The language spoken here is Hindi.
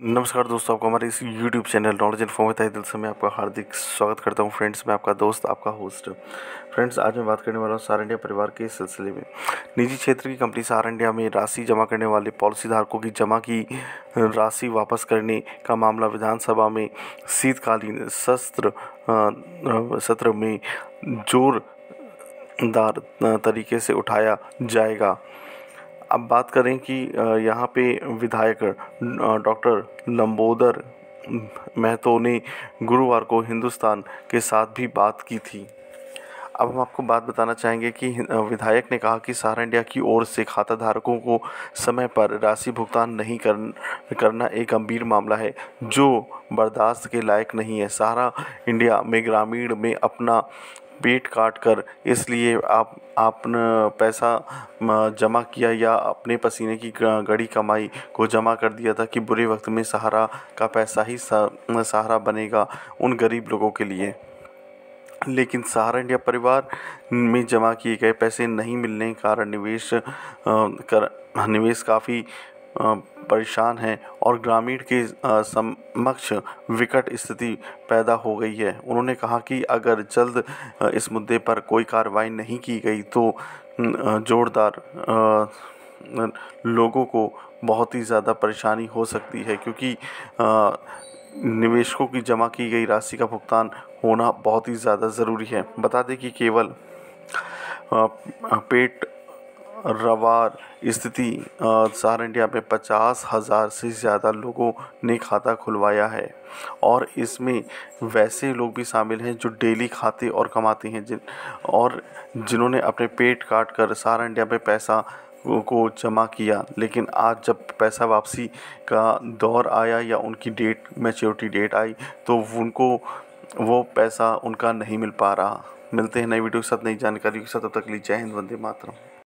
नमस्कार दोस्तों, आपको हमारे इस YouTube चैनल नॉलेज इन्फॉर्म तहे दिल से मैं आपका हार्दिक स्वागत करता हूँ। फ्रेंड्स मैं आपका दोस्त, आपका होस्ट फ्रेंड्स आज मैं बात करने वाला हूँ सार इंडिया परिवार के सिलसिले में। निजी क्षेत्र की कंपनी सार इंडिया में राशि जमा करने वाले पॉलिसी धारकों की जमा की राशि वापस करने का मामला विधानसभा में शीतकालीन सत्र सत्र में जोरदार तरीके से उठाया जाएगा। अब बात करें कि यहाँ पे विधायक डॉक्टर लंबोदर महतो ने गुरुवार को हिंदुस्तान के साथ भी बात की थी। अब हम आपको बात बताना चाहेंगे कि विधायक ने कहा कि सहारा इंडिया की ओर से खाता धारकों को समय पर राशि भुगतान नहीं कर, करना एक गंभीर मामला है जो बर्दाश्त के लायक नहीं है। सहारा इंडिया में ग्रामीण में अपना पेट काट कर इसलिए आप, आपने पैसा जमा किया या अपने पसीने की गड़ी कमाई को जमा कर दिया था कि बुरे वक्त में सहारा का पैसा ही सहारा बनेगा उन गरीब लोगों के लिए। लेकिन सहारा इंडिया परिवार में जमा किए गए पैसे नहीं मिलने के कारण निवेश कर, निवेश काफ़ी परेशान हैं और ग्रामीण के समक्ष विकट स्थिति पैदा हो गई है। उन्होंने कहा कि अगर जल्द इस मुद्दे पर कोई कार्रवाई नहीं की गई तो जोरदार लोगों को बहुत ही ज़्यादा परेशानी हो सकती है क्योंकि निवेशकों की जमा की गई राशि का भुगतान होना बहुत ही ज़्यादा ज़रूरी है। बता दें कि केवल पेट रवार स्थिति सार इंडिया में पचास हज़ार से ज़्यादा लोगों ने खाता खुलवाया है। और इसमें वैसे लोग भी शामिल हैं जो डेली खाते और कमाते हैं, जिन, और जिन्होंने अपने पेट काट कर सारा इंडिया में पैसा को जमा किया। लेकिन आज जब पैसा वापसी का दौर आया या उनकी डेट, मैच्योरिटी डेट आई तो उनको, वो पैसा उनका नहीं मिल पा रहा। मिलते हैं नई वीडियो के साथ, नई जानकारी के साथ। तब तक लीजिए हिंद, वंदे मातरम।